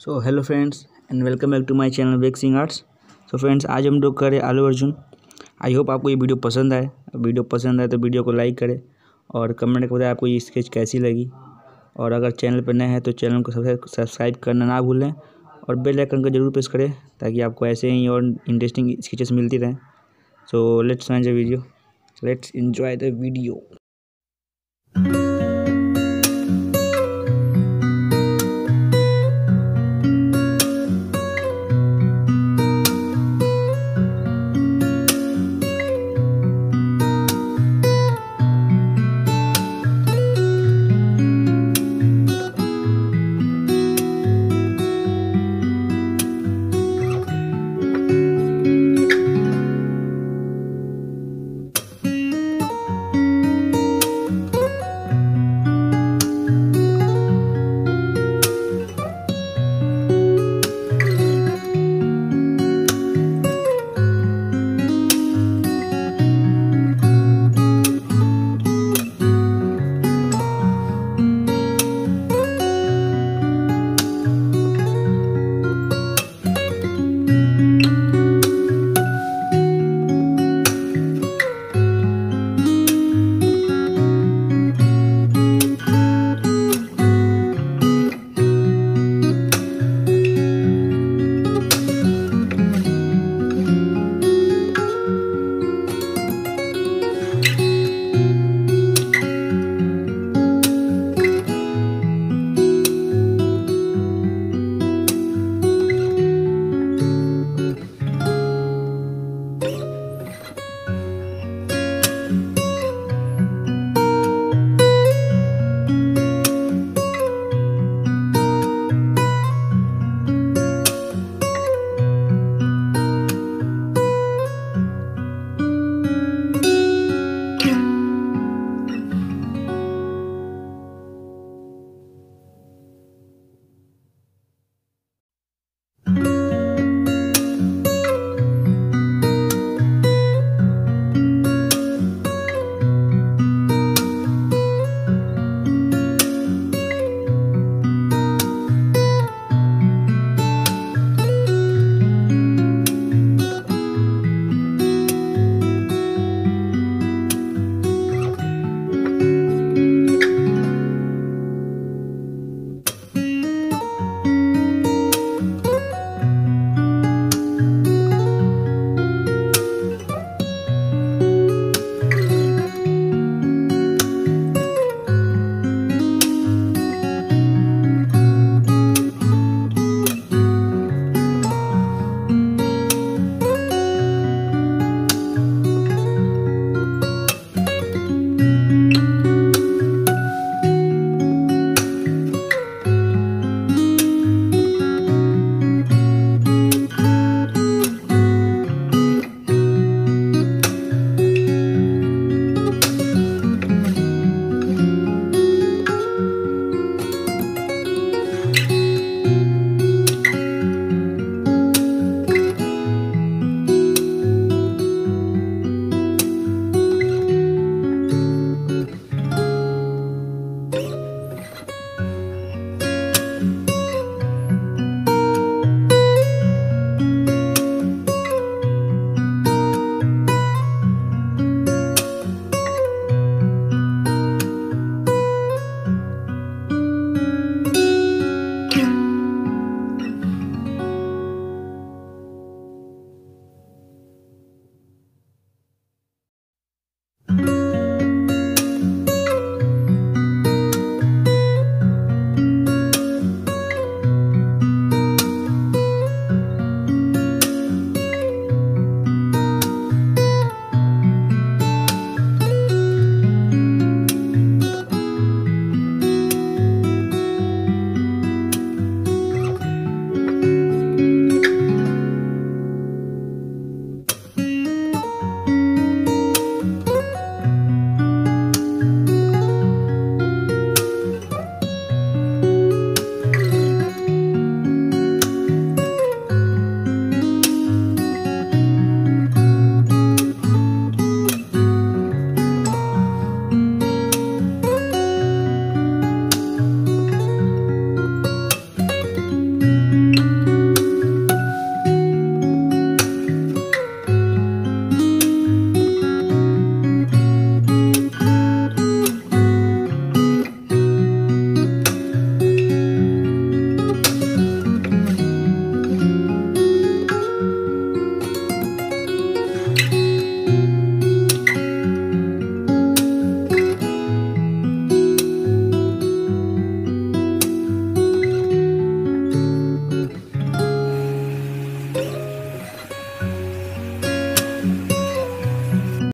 So hello friends and welcome back to my channel wake sing arts so friends आज हम लोग करें आलू अर्जुन। आई होप आपको ये वीडियो पसंद आए। वीडियो पसंद आए तो वीडियो को लाइक करें और कमेंट करके बताएँ आपको ये स्केच कैसी लगी। और अगर चैनल पर नए हैं तो चैनल को सब्सक्राइब करना ना भूलें और बेल आइकन को ज़रूर प्रेस करें ताकि आपको ऐसे ही और इंटरेस्टिंग स्केचेस मिलती रहें। So let's enjoy video let's enjoy the video